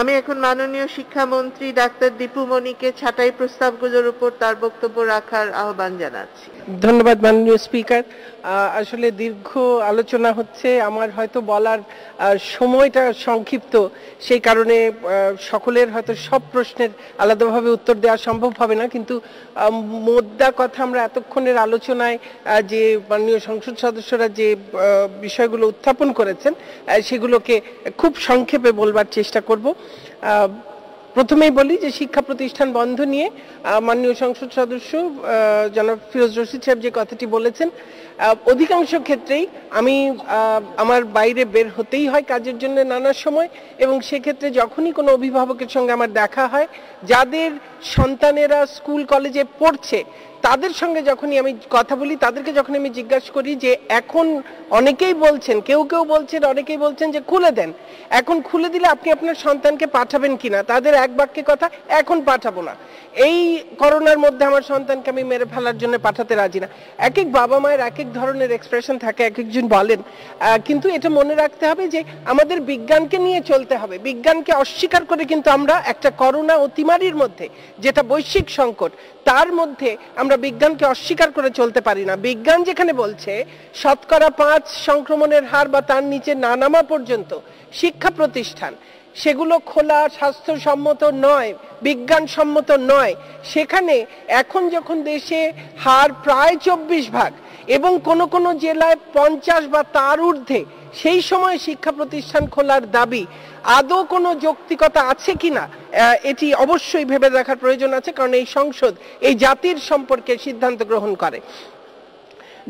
আমি এখন মাননীয় শিক্ষামন্ত্রী ডাক্তার দীপু মনিকে ছাটাই প্রস্তাবগুলোর উপর তার বক্তব্য রাখার আহ্বান জানাচ্ছি। ধন্যবাদ মাননীয় স্পিকার। আসলে দীর্ঘ আলোচনা হচ্ছে, আমার হয়তো বলার সময়টা সংক্ষিপ্ত, সেই কারণে সকলের হয়তো সব প্রশ্নের আলাদাভাবে উত্তর দেওয়া সম্ভব হবে না, কিন্তু মোদ্দা কথা আমরা এতক্ষণের আলোচনায় যে মাননীয় সংসদ সদস্যরা যে বিষয়গুলো উত্থাপন করেছেন সেগুলোকে খুব সংক্ষেপে বলবার চেষ্টা করব। প্রথমেই বলি যে শিক্ষা প্রতিষ্ঠান বন্ধ নিয়ে মাননীয় সংসদ সদস্য জনাব ফিরোজ রশিদ সাহেব যে কথাটি বলেছেন অধিকাংশ ক্ষেত্রেই আমি আমার বাইরে বের হতেই হয় কাজের জন্য নানা সময় এবং সেক্ষেত্রে যখনই কোনো অভিভাবকের সঙ্গে আমার দেখা হয়, যাদের সন্তানেরা স্কুল, কলেজে পড়ছে তাদের সঙ্গে যখনই আমি কথা বলি, তাদেরকে যখন আমি জিজ্ঞাসা করি যে, এখন অনেকেই বলছেন, কেউ কেউ বলছেন, অনেকেই বলছেন যে, খুলে দেন। এখন খুলে দিলে আপনি আপনার সন্তানকে পাঠাবেন কিনা? তাদের এক বাক্যে কথা, এখন পাঠাবো না। এই করোনার মধ্যে আমার সন্তানকে আমি মেরে ফেলার জন্য পাঠাতে রাজি না। এক এক বাবা মায়ের এক এক ধরনের এক্সপ্রেশন থাকে এক একজন বলেন কিন্তু এটা মনে রাখতে হবে যে, আমাদের বিজ্ঞানকে নিয়ে চলতে হবে। বিজ্ঞানকে অস্বীকার করে কিন্তু আমরা একটা করোনা অতিমারির মধ্যে, যেটা বৈশ্বিক সংকট, তার মধ্যে আমরা বিজ্ঞানকে অস্বীকার করে চলতে পারি না। বিজ্ঞান যেখানে বলছে, শতকরা পাঁচ সংক্রমণের হার বা তার নিচে না নামা পর্যন্ত শিক্ষা প্রতিষ্ঠান। সেগুলো খোলা, স্বাস্থ্যসম্মত নয়, বিজ্ঞানসম্মত নয়। সেখানে এখন যখন দেশে হার প্রায় চব্বিশ ভাগ এবং কোন কোন জেলায় পঞ্চাশ বা তার ঊর্ধ্বে সেই সময় শিক্ষা প্রতিষ্ঠান খোলার দাবি, আদৌ কোনো যৌক্তিকতা আছে কিনা এটি অবশ্যই ভেবে দেখার প্রয়োজন আছে, কারণ এই সংসদ এই জাতির সম্পর্কে সিদ্ধান্ত গ্রহণ করে।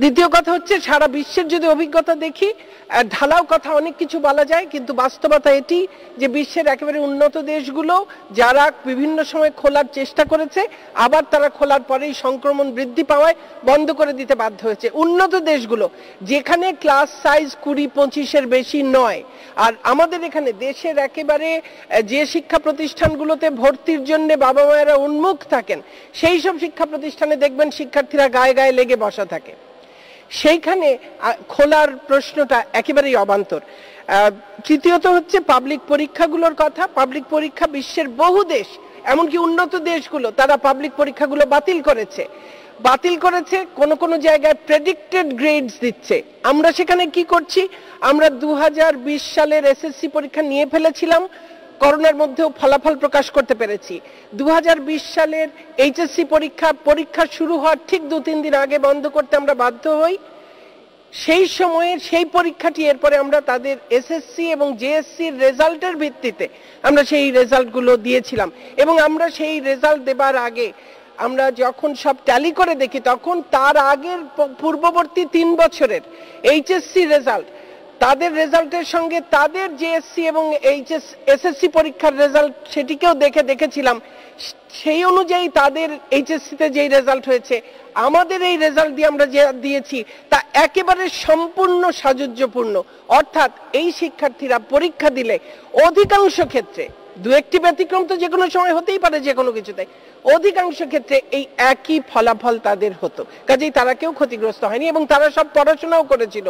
দ্বিতীয় কথা হচ্ছে, সারা বিশ্বের যদি অভিজ্ঞতা দেখি ঢালাও কথা অনেক কিছু বলা যায়, কিন্তু বাস্তবতা এটি যে বিশ্বের একেবারে উন্নত দেশগুলো, যারা বিভিন্ন সময় খোলার চেষ্টা করেছে, আবার তারা খোলার পরেই সংক্রমণ বৃদ্ধি পাওয়ায় বন্ধ করে দিতে বাধ্য হয়েছে। উন্নত দেশগুলো, যেখানে ক্লাস সাইজ কুড়ি, পঁচিশের বেশি নয়, আর আমাদের এখানে দেশের একেবারে যে শিক্ষা প্রতিষ্ঠানগুলোতে ভর্তির জন্য বাবা মায়েরা উন্মুখ থাকেন, সেই সব শিক্ষা প্রতিষ্ঠানে দেখবেন শিক্ষার্থীরা গায়ে গায়ে লেগে বসা থাকে। সেইখানে খোলার প্রশ্নটা একেবারেই অবান্তর। তৃতীয়ত হচ্ছে পাবলিক পরীক্ষাগুলোর কথা। পাবলিক পরীক্ষা বিশ্বের বহু দেশ, এমনকি উন্নত দেশগুলো, তারা পাবলিক পরীক্ষাগুলো বাতিল করেছে। বাতিল করেছে, কোন কোন জায়গায় প্রেডিক্টেড গ্রেডস দিচ্ছে। আমরা সেখানে কি করছি? আমরা দু হাজার বিশ সালের এসএসসি পরীক্ষা নিয়ে ফেলেছিলাম। করোনার মধ্যেও ফলাফল প্রকাশ করতে পেরেছি। দু হাজার বিশ সালের এইচএসসি পরীক্ষা পরীক্ষা শুরু হওয়ার ঠিক দু তিন দিন আগে বন্ধ করতে আমরা বাধ্য হই। সেই সময়ে সেই পরীক্ষাটি এরপরে আমরা তাদের এসএসসি এবং জেএসসির রেজাল্টের ভিত্তিতে আমরা সেই রেজাল্টগুলো দিয়েছিলাম। এবং আমরা সেই রেজাল্ট দেবার আগে আমরা যখন সব ট্যালি করে দেখি, তখন তার আগের পূর্ববর্তী তিন বছরের এইচএসসি রেজাল্ট তাদের রেজাল্টের সঙ্গে তাদের জেএসসি এবং এইচএস এসএসসি পরীক্ষার রেজাল্ট সেটিকেও দেখে দেখেছিলাম। সেই অনুযায়ী তাদের এইচএসসিতে যেই রেজাল্ট হয়েছে, আমাদের এই রেজাল্ট দিয়ে আমরা যে দিয়েছি, তা একেবারে সম্পূর্ণ সাজুজ্যপূর্ণ অর্থাৎ এই শিক্ষার্থীরা পরীক্ষা দিলে অধিকাংশ ক্ষেত্রে দু একটি ব্যতিক্রম তো যে কোনো সময় হতেই পারে যে কোনো কিছুতে, অধিকাংশ ক্ষেত্রে এই একই ফলাফল তাদের হতো। কাজেই তারা কেউ ক্ষতিগ্রস্ত হয়নি এবং তারা সব পড়াশোনাও করেছিল।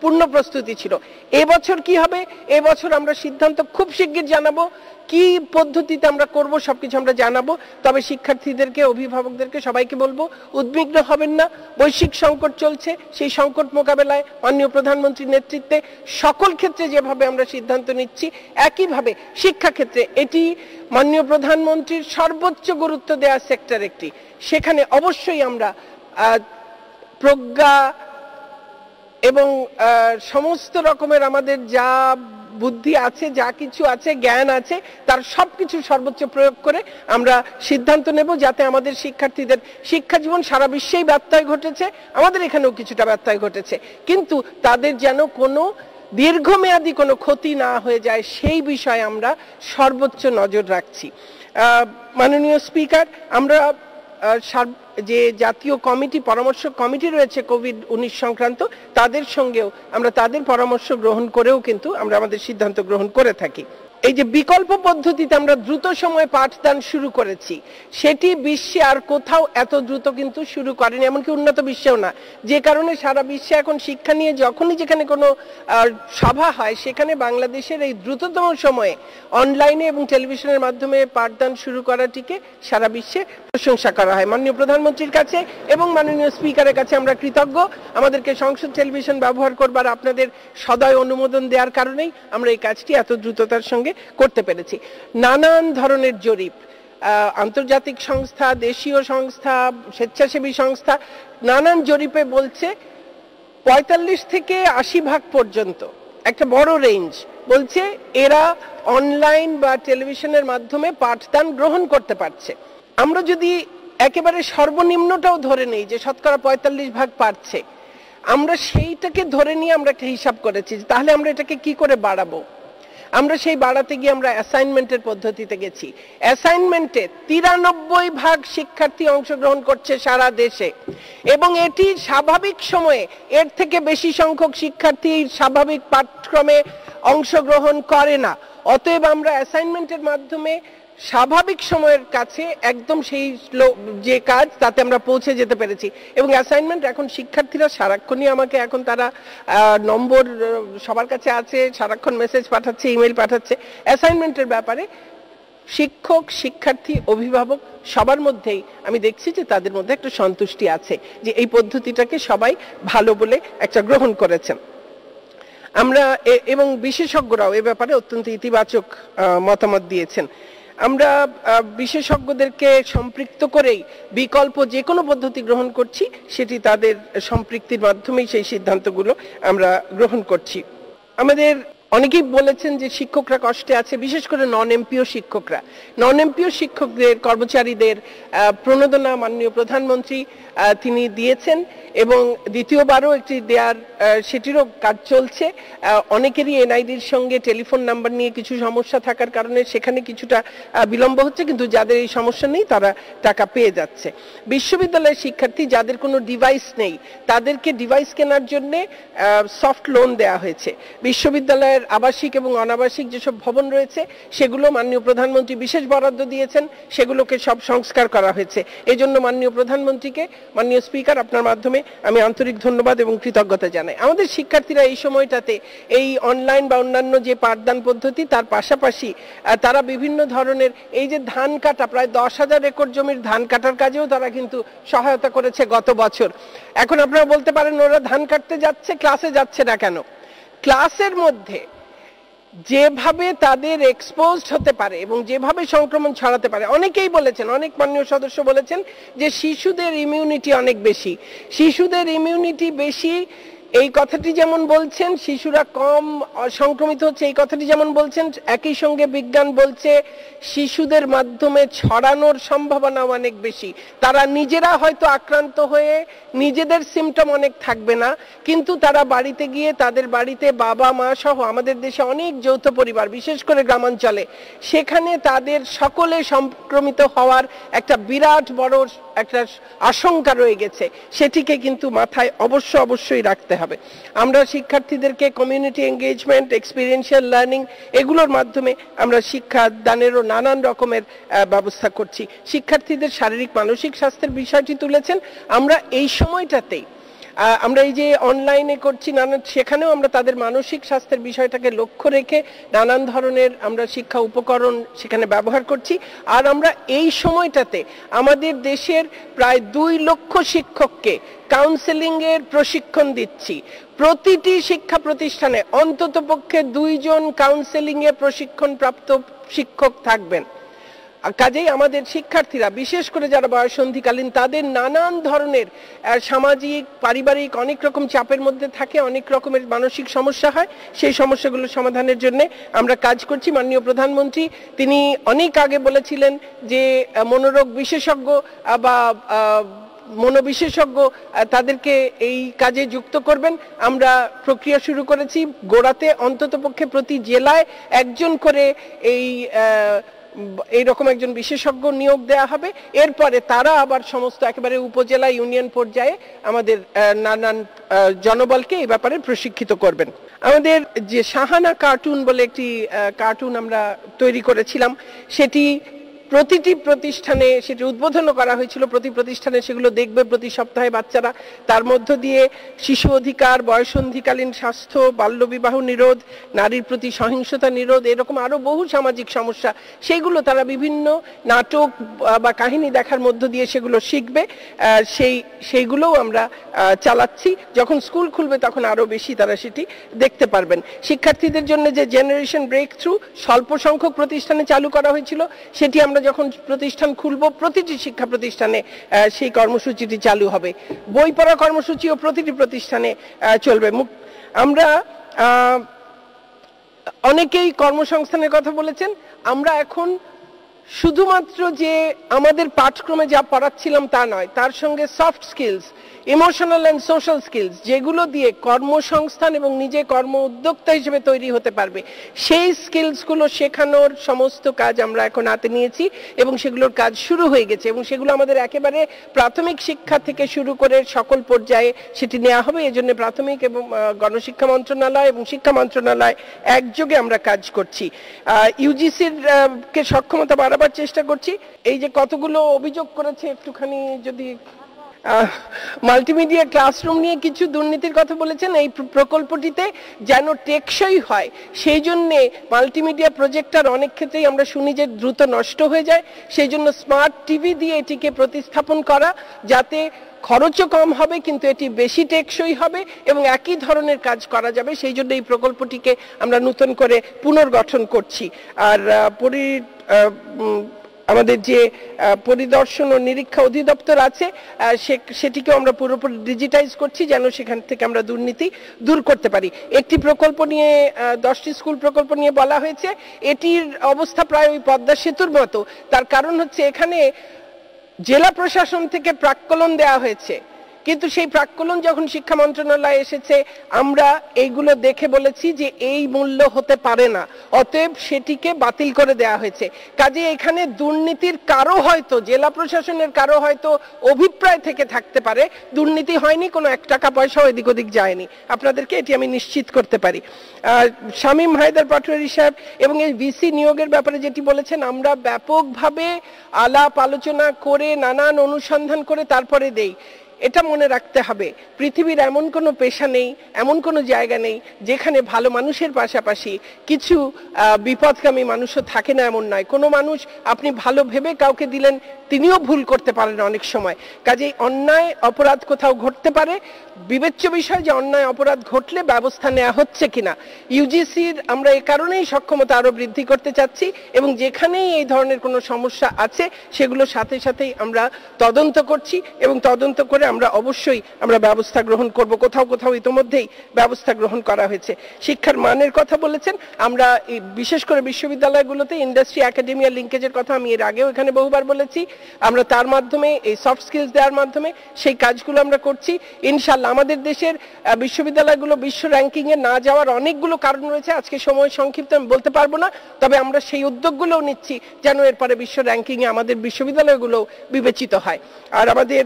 পূর্ণ প্রস্তুতি ছিল। এবছর কি হবে? এবছর আমরা সিদ্ধান্ত খুব শিগগির জানাব। কি পদ্ধতিতে আমরা করব সবকিছু আমরা জানাব। তবে শিক্ষার্থীদেরকে, অভিভাবকদেরকে সবাইকে বলব, উদ্বিগ্ন হবেন না। বৈশ্বিক সংকট চলছে। সেই সংকট মোকাবেলায় মাননীয় প্রধানমন্ত্রীর নেতৃত্বে সকল ক্ষেত্রে যেভাবে আমরা সিদ্ধান্ত নিচ্ছি, একইভাবে শিক্ষা ক্ষেত্রে এটি মাননীয় প্রধানমন্ত্রীর সর্বোচ্চ গুরুত্ব দেওয়া সেক্টর একটি। সেখানে অবশ্যই আমরা প্রজ্ঞা এবং সমস্ত রকমের আমাদের যা বুদ্ধি আছে, যা কিছু আছে, জ্ঞান আছে, তার সবকিছু সর্বোচ্চ প্রয়োগ করে আমরা সিদ্ধান্ত নেব যাতে আমাদের শিক্ষার্থীদের শিক্ষা জীবন সারা বিশ্বেই ব্যত্যয় ঘটেছে, আমাদের এখানেও কিছুটা ব্যত্যয় ঘটেছে। কিন্তু তাদের যেন কোনো দীর্ঘমেয়াদী কোনো ক্ষতি না হয়ে যায়, সেই বিষয়ে আমরা সর্বোচ্চ নজর রাখছি। মাননীয় স্পিকার, আমরা যে জাতীয় কমিটি, পরামর্শ কমিটি রয়েছে কোভিড উনিশ সংক্রান্ত, তাদের সঙ্গেও আমরা তাদের পরামর্শ গ্রহণ করেও কিন্তু আমরা আমাদের সিদ্ধান্ত গ্রহণ করে থাকি। এই যে বিকল্প পদ্ধতিতে আমরা দ্রুত সময়ে পাঠদান শুরু করেছি, সেটি বিশ্বে আর কোথাও এত দ্রুত কিন্তু শুরু করেনি, এমনকি উন্নত বিশ্বেও না। যে কারণে সারা বিশ্বে এখন শিক্ষা নিয়ে যখনই যেখানে কোনো সভা হয়, সেখানে বাংলাদেশের এই দ্রুততম সময়ে অনলাইনে এবং টেলিভিশনের মাধ্যমে পাঠদান শুরু করাটিকে সারা বিশ্বে প্রশংসা করা হয়। মাননীয় প্রধানমন্ত্রীর কাছে এবং মাননীয় স্পিকারের কাছে আমরা কৃতজ্ঞ। আমাদেরকে সংসদ টেলিভিশন ব্যবহার করবার আপনাদের সদয় অনুমোদন দেওয়ার কারণেই আমরা এই কাজটি এত দ্রুততার সঙ্গে করতে পেরেছি। নানান ধরনের জরিপ আন্তর্জাতিক সংস্থা, দেশীয় সংস্থা, স্বেচ্ছাসেবী সংস্থা, নানান জরিপে বলছে পঁয়তাল্লিশ থেকে আশি ভাগ পর্যন্ত, একটা বড় রেঞ্জ বলছে এরা অনলাইন বা টেলিভিশনের মাধ্যমে পাঠদান গ্রহণ করতে পারছে। আমরা যদি একেবারে সর্বনিম্নটাও ধরে নেই যে শতকরা পঁয়তাল্লিশ ভাগ পারছে, আমরা সেইটাকে ধরে নিয়ে আমরা একটা হিসাব করেছি তাহলে আমরা এটাকে কি করে বাড়াবো? আমরা সেই বাড়াতে গিয়ে আমরা অ্যাসাইনমেন্টের পদ্ধতিতে গেছি। অ্যাসাইনমেন্টে তিরানব্বই ভাগ শিক্ষার্থী অংশগ্রহণ করছে সারা দেশে। এবং এটি স্বাভাবিক সময়ে এর থেকে বেশি সংখ্যক শিক্ষার্থী স্বাভাবিক পাঠক্রমে অংশগ্রহণ করে না। অতএব আমরা অ্যাসাইনমেন্টের মাধ্যমে স্বাভাবিক সময়ের কাছে একদম সেই যে কাজ, তাতে আমরা পৌঁছে যেতে পেরেছি। এবং অ্যাসাইনমেন্ট এখন শিক্ষার্থীরা সারাক্ষণই আমাকে এখন তারা নম্বর সবার কাছে আছে, সারাক্ষণ মেসেজ পাঠাচ্ছে ইমেল পাঠাচ্ছে। অ্যাসাইনমেন্টের ব্যাপারে শিক্ষক, শিক্ষার্থী, অভিভাবক সবার মধ্যেই আমি দেখছি যে তাদের মধ্যে একটা সন্তুষ্টি আছে যে এই পদ্ধতিটাকে সবাই ভালো বলে একটা গ্রহণ করেছেন। আমরা এবং বিশেষজ্ঞরাও এ ব্যাপারে অত্যন্ত ইতিবাচক মতামত দিয়েছেন। আমরা বিশেষজ্ঞদেরকে সম্পৃক্ত করেই বিকল্প যে কোনো পদ্ধতি গ্রহণ করছি, সেটি তাদের সম্পৃক্তির মাধ্যমেই সেই সিদ্ধান্তগুলো আমরা গ্রহণ করছি। আমাদের অনেকেই বলেছেন যে শিক্ষকরা কষ্টে আছে, বিশেষ করে নন এমপিও শিক্ষকরা। নন এমপিও শিক্ষকদের, কর্মচারীদের প্রণোদনা মাননীয় প্রধানমন্ত্রী তিনি দিয়েছেন এবং দ্বিতীয়বারও একটি দেয়ার সেটিরও কাজ চলছে। অনেকেরই এনআইডির সঙ্গে টেলিফোন নাম্বার নিয়ে কিছু সমস্যা থাকার কারণে সেখানে কিছুটা বিলম্ব হচ্ছে, কিন্তু যাদের এই সমস্যা নেই, তারা টাকা পেয়ে যাচ্ছে। বিশ্ববিদ্যালয়ের শিক্ষার্থী যাদের কোনো ডিভাইস নেই, তাদেরকে ডিভাইস কেনার জন্যে সফট লোন দেওয়া হয়েছে। বিশ্ববিদ্যালয়ের আবাসিক এবং অনাবাসিক যেসব ভবন রয়েছে, সেগুলো মাননীয় প্রধানমন্ত্রী বিশেষ বরাদ্দ দিয়েছেন। সেগুলোকে সব সংস্কার করা হয়েছে। এই জন্য মাননীয় প্রধানমন্ত্রীকে, মাননীয় স্পিকার আপনার মাধ্যমে আমি আন্তরিক ধন্যবাদ এবং কৃতজ্ঞতা জানাই। আমাদের শিক্ষার্থীরা এই সময়টাতে এই অনলাইন বা অন্যান্য যে পাঠদান পদ্ধতি, তার পাশাপাশি তারা বিভিন্ন ধরনের এই যে ধান কাটা, প্রায় দশ হাজার একর জমির ধান কাটার কাজেও তারা কিন্তু সহায়তা করেছে গত বছর। এখন আপনারা বলতে পারেন ওরা ধান কাটতে যাচ্ছে, ক্লাসে যাচ্ছে না কেন? ক্লাসের মধ্যে যেভাবে তাদের এক্সপোজ হতে পারে এবং যেভাবে সংক্রমণ ছড়াতে পারে, অনেকেই বলেছেন, অনেক মাননীয় সদস্য বলেছেন যে শিশুদের ইমিউনিটি অনেক বেশি। শিশুদের ইমিউনিটি বেশি এই কথাটি যেমন বলছেন, শিশুরা কম সংক্রমিত হচ্ছে, এই কথাটি যেমন বলছেন, একই সঙ্গে বিজ্ঞান বলছে শিশুদের মাধ্যমে ছড়ানোর সম্ভাবনা অনেক বেশি। তারা নিজেরা হয়তো আক্রান্ত হয়ে নিজেদের সিমটম অনেক থাকবে না, কিন্তু তারা বাড়িতে গিয়ে তাদের বাড়িতে বাবা, মা সহ আমাদের দেশে অনেক যৌথ পরিবার, বিশেষ করে গ্রামাঞ্চলে, সেখানে তাদের সকলে সংক্রমিত হওয়ার একটা বিরাট বড় একটা আশঙ্কা রয়ে গেছে। সেটিকে কিন্তু মাথায় অবশ্য অবশ্যই রাখতে হবে। আমরা শিক্ষার্থীদেরকে কমিউনিটি এঙ্গেজমেন্ট এক্সপিরিয়েন্সিয়াল লার্নিং এগুলোর মাধ্যমে আমরা শিক্ষা দানেরও নানান রকমের ব্যবস্থা করছি। শিক্ষার্থীদের শারীরিক, মানসিক স্বাস্থ্যের বিষয়টি তুলেছেন। আমরা এই সময়টাতেই আমরা এই যে অনলাইনে করছি নানান, সেখানেও আমরা তাদের মানসিক স্বাস্থ্যের বিষয়টাকে লক্ষ্য রেখে নানান ধরনের আমরা শিক্ষা উপকরণ সেখানে ব্যবহার করছি। আর আমরা এই সময়টাতে আমাদের দেশের প্রায় দুই লক্ষ শিক্ষককে কাউন্সেলিং এর প্রশিক্ষণ দিচ্ছি। প্রতিটি শিক্ষা প্রতিষ্ঠানে অন্ততপক্ষে দুইজন কাউন্সেলিং এ প্রশিক্ষণ শিক্ষক থাকবেন। কাজেই আমাদের শিক্ষার্থীরা, বিশেষ করে যারা বয়সন্ধিকালীন, তাদের নানান ধরনের সামাজিক, পারিবারিক অনেক রকম চাপের মধ্যে থাকে, অনেক রকমের মানসিক সমস্যা হয়। সেই সমস্যাগুলো সমাধানের জন্য আমরা কাজ করছি। মাননীয় প্রধানমন্ত্রী, তিনি অনেক আগে বলেছিলেন যে মনোরোগ বিশেষজ্ঞ বা মনোবিশেষজ্ঞ তাদেরকে এই কাজে যুক্ত করবেন। আমরা প্রক্রিয়া শুরু করেছি গোড়াতে, অন্ততপক্ষে প্রতি জেলায় একজন করে এই এইরকম একজন বিশেষজ্ঞ নিয়োগ দেয়া হবে। এরপরে তারা আবার সমস্ত একেবারে উপজেলা ইউনিয়ন পর্যায়ে আমাদের নানান জনবলকে এই ব্যাপারে প্রশিক্ষিত করবেন। আমাদের যে সাহানা কার্টুন বলে একটি কার্টুন আমরা তৈরি করেছিলাম, সেটি প্রতিটি প্রতিষ্ঠানে সেটি উদ্বোধন করা হয়েছিল। প্রতি প্রতিষ্ঠানে সেগুলো দেখবে প্রতি সপ্তাহে বাচ্চারা। তার মধ্য দিয়ে শিশু অধিকার, বয়সন্ধিকালীন স্বাস্থ্য, বাল্যবিবাহ নিরোধ, নারীর প্রতি সহিংসতা নিরোধ, এরকম আরও বহু সামাজিক সমস্যা। সেগুলো তারা বিভিন্ন নাটক বা কাহিনী দেখার মধ্য দিয়ে সেগুলো শিখবে। সেই, সেইগুলোও আমরা চালাচ্ছি। যখন স্কুল খুলবে তখন আরও বেশি তারা সেটি দেখতে পারবেন। শিক্ষার্থীদের জন্য যে জেনারেশন ব্রেক থ্রু স্বল্প সংখ্যক প্রতিষ্ঠানে চালু করা হয়েছিল, সেটি আমরা যখন প্রতিষ্ঠান খুলব, প্রতিটি শিক্ষা প্রতিষ্ঠানে সেই কর্মসূচিটি চালু হবে। বই পড়া কর্মসূচিও প্রতিটি প্রতিষ্ঠানে চলবে। আমরা অনেকেই কর্মসংস্থানের কথা বলেছেন। আমরা এখন শুধুমাত্র যে আমাদের পাঠক্রমে যা পড়াচ্ছিলাম তা নয়, তার সঙ্গে soft skills emotional and social skills যেগুলো দিয়ে কর্মসংস্থান এবং নিজে কর্ম উদ্যোক্তা হিসেবে তৈরি হতে পারবে, সেই স্কিলসগুলো শেখানোর সমস্ত কাজ আমরা এখন হাতে নিয়েছি এবং সেগুলোর কাজ শুরু হয়ে গেছে এবং সেগুলো আমাদের একেবারে প্রাথমিক শিক্ষা থেকে শুরু করে সকল পর্যায়ে সেটি নেওয়া হবে। এজন্য প্রাথমিক এবং গণশিক্ষা মন্ত্রণালয় এবং শিক্ষা মন্ত্রণালয় একযোগে আমরা কাজ করছি। ইউজিসির কে সক্ষমতা বাড়াবার চেষ্টা করছি। এই যে কতগুলো অভিযোগ করেছে একটুখানি যদি মাল্টিমিডিয়া ক্লাসরুম নিয়ে কিছু দুর্নীতির কথা বলেছেন এই প্রকল্পটিতে যেন টেকসই হয়। সেই জন্যে মাল্টিমিডিয়া প্রজেক্টার অনেক ক্ষেত্রেই আমরা শুনি যে দ্রুত নষ্ট হয়ে যায়। সেই জন্য স্মার্ট টিভি দিয়ে এটিকে প্রতিস্থাপন করা, যাতে খরচও কম হবে, কিন্তু এটি বেশি টেকসই হবে এবং একই ধরনের কাজ করা যাবে। সেই জন্য এই প্রকল্পটিকে আমরা নতুন করে পুনর্গঠন করছি। আর পরি আমাদের যে পরিদর্শন ও নিরীক্ষা অধিদপ্তর আছে সেটিকে আমরা পুরোপুরি ডিজিটাইজ করছি যেন সেখান থেকে আমরা দুর্নীতি দূর করতে পারি। একটি প্রকল্প নিয়ে দশটি স্কুল প্রকল্প নিয়ে বলা হয়েছে, এটির অবস্থা প্রায় ওই পদ্মা সেতুর মতো। তার কারণ হচ্ছে এখানে জেলা প্রশাসন থেকে প্রাক্কলন দেওয়া হয়েছে। কিন্তু সেই প্রাক্কলন যখন শিক্ষা মন্ত্রণালয় এসেছে, আমরা এইগুলো দেখে বলেছি যে এই মূল্য হতে পারে না। অতএব সেটিকে বাতিল করে দেয়া হয়েছে। কাজে এখানে দুর্নীতির কারও হয়তো, জেলা প্রশাসনের কারও হয়তো অভিপ্রায় থেকে থাকতে পারে। দুর্নীতি হয়নি, কোনো এক টাকা পয়সাও এদিক ওদিক যায়নি। আপনাদেরকে এটি আমি নিশ্চিত করতে পারি। শামীম হায়দার পাটোয়ারি সাহেব এবং এই ভিসি নিয়োগের ব্যাপারে যেটি বলেছেন, আমরা ব্যাপকভাবে আলাপ আলোচনা করে, নানান অনুসন্ধান করে তারপরে দেই। এটা মনে রাখতে হবে। পৃথিবীর এমন কোনো পেশা নেই, এমন কোনো জায়গা নেই, যেখানে ভালো মানুষের পাশাপাশি কিছু বিপদগামী মানুষও থাকে না এমন নয়। কোনো মানুষ আপনি ভালো ভেবে কাউকে দিলেন, তিনিও ভুল করতে পারেন অনেক সময়। কাজেই অন্যায়, অপরাধ কোথাও ঘটতে পারে। বিবেচ্য বিষয় যে অন্যায়, অপরাধ ঘটলে ব্যবস্থা নেওয়া হচ্ছে কিনা। ইউজিসির আমরা এ কারণেই সক্ষমতা আরও বৃদ্ধি করতে চাচ্ছি এবং যেখানেই এই ধরনের কোনো সমস্যা আছে, সেগুলো সাথে সাথেই আমরা তদন্ত করছি এবং তদন্ত করে আমরা অবশ্যই আমরা ব্যবস্থা গ্রহণ করব। কোথাও কোথাও ইতোমধ্যেই ব্যবস্থা গ্রহণ করা হয়েছে। শিক্ষার মানের কথা বলেছেন। আমরা বিশেষ করে বিশ্ববিদ্যালয়গুলোতে ইন্ডাস্ট্রি একাডেমিয়া লিঙ্কেজের কথা আমি এর আগেও এখানে বহুবার বলেছি। আমরা তার মাধ্যমে, এই সফট স্কিলস দেওয়ার মাধ্যমে সেই কাজগুলো আমরা করছি। ইনশাল্লাহ আমাদের দেশের বিশ্ববিদ্যালয়গুলো বিশ্ব র্যাঙ্কিংয়ে না যাওয়ার অনেকগুলো কারণ রয়েছে। আজকে সময় সংক্ষিপ্ত, আমি বলতে পারব না। তবে আমরা সেই উদ্যোগগুলোও নিচ্ছি যেন এরপরে বিশ্ব র্যাঙ্কিংয়ে আমাদের বিশ্ববিদ্যালয়গুলো বিবেচিত হয়। আর আমাদের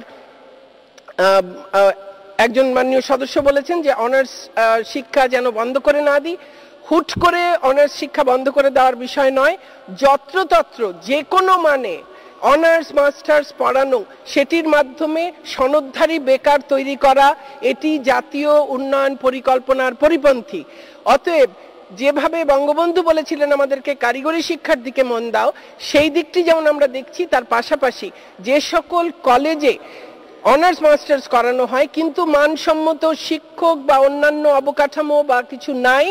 একজন মাননীয় সদস্য বলেছেন যে অনার্স শিক্ষা যেন বন্ধ করে না দিই। হুট করে অনার্স শিক্ষা বন্ধ করে দেওয়ার বিষয় নয়, যত্রতত্র যে কোনো মানে অনার্স মাস্টার্স পড়ানো, সেটির মাধ্যমে সনদধারী বেকার তৈরি করা, এটি জাতীয় উন্নয়ন পরিকল্পনার পরিপন্থী। অতএব যেভাবে বঙ্গবন্ধু বলেছিলেন আমাদেরকে কারিগরি শিক্ষার দিকে মন দাও, সেই দিকটি যেমন আমরা দেখছি, তার পাশাপাশি যে সকল কলেজে অনার্স মাস্টার্স করানো হয়, কিন্তু মানসম্মত শিক্ষক বা অন্যান্য অবকাঠামো বা কিছু নাই,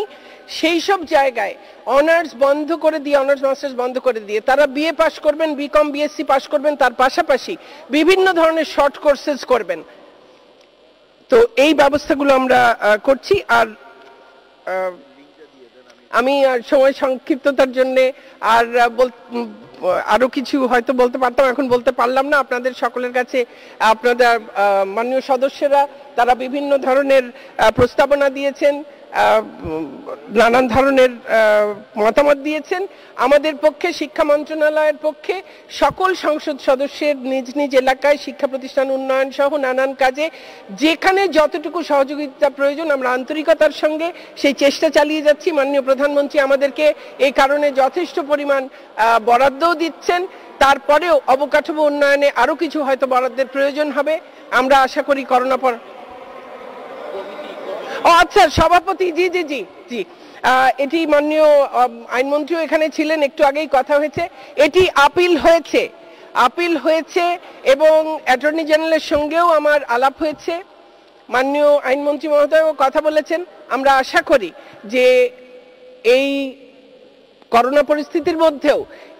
সেই সব জায়গায় অনার্স বন্ধ করে দিয়ে অনার্স মাস্টার্স বন্ধ করে দিয়ে, তারা বিএ পাস করবেন বিকম বিএসসি পাস করবেন, তার পাশাপাশি বিভিন্ন ধরনের শর্ট কোর্সেস করবেন। তো এই ব্যবস্থাগুলো আমরা করছি, আর আমি সময় সংক্ষিপ্ততার জন্যে আর আরও কিছু হয়তো বলতে পারতাম, এখন বলতে পারলাম না। আপনাদের সকলের কাছে, আপনাদের মাননীয় সদস্যরা, তারা বিভিন্ন ধরনের প্রস্তাবনা দিয়েছেন। নানান ধরনের মতামত দিয়েছেন। আমাদের পক্ষে, শিক্ষা মন্ত্রণালয়ের পক্ষে সকল সংসদ সদস্যের নিজ নিজ এলাকায় শিক্ষা প্রতিষ্ঠান উন্নয়ন সহ নানান কাজে যেখানে যতটুকু সহযোগিতা প্রয়োজন, আমরা আন্তরিকতার সঙ্গে সেই চেষ্টা চালিয়ে যাচ্ছি। মাননীয় প্রধানমন্ত্রী আমাদেরকে এই কারণে যথেষ্ট পরিমাণ বরাদ্দও দিচ্ছেন। তারপরেও অবকাঠামো উন্নয়নে আরও কিছু হয়তো বরাদ্দের প্রয়োজন হবে। আমরা আশা করি করোনা পর ও আচ্ছা সভাপতি, জি জি জি জি। এটি মাননীয় আইনমন্ত্রীও এখানে ছিলেন, একটু আগেই কথা হয়েছে। এটি আপিল হয়েছে। আপিল হয়েছে এবং অ্যাটর্নি জেনারেলের সঙ্গেও আমার আলাপ হয়েছে। মাননীয় আইনমন্ত্রী মহোদয়ও কথা বলেছেন। আমরা আশা করি যে এই করোনা পরিস্থিতির মধ্যেও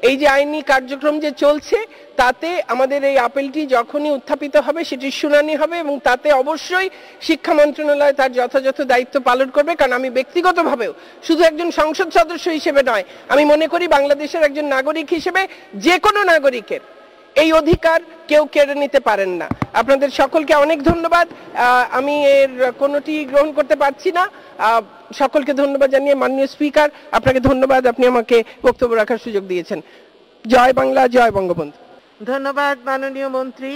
এই যে আইনি কার্যক্রম যে চলছে, তাতে আমাদের এই আপেলটি যখনই উত্থাপিত হবে সেটির শুনানি হবে এবং তাতে অবশ্যই শিক্ষা মন্ত্রণালয় তার যথাযথ দায়িত্ব পালন করবে। কারণ আমি ব্যক্তিগতভাবেও শুধু একজন সংসদ সদস্য হিসেবে নয়, আমি মনে করি বাংলাদেশের একজন নাগরিক হিসেবে যে কোনো নাগরিকের এই অধিকার কেউ কেড়ে নিতে পারেন না। আপনাদের সকলকে অনেক ধন্যবাদ। আমি এর কোনোটি গ্রহণ করতে পারছি না। সকলকে ধন্যবাদ জানিয়ে মাননীয় স্পিকার, আপনাকে ধন্যবাদ, আপনি আমাকে বক্তব্য রাখার সুযোগ দিয়েছেন। জয় বাংলা, জয় বঙ্গবন্ধু। ধন্যবাদ মাননীয় মন্ত্রী।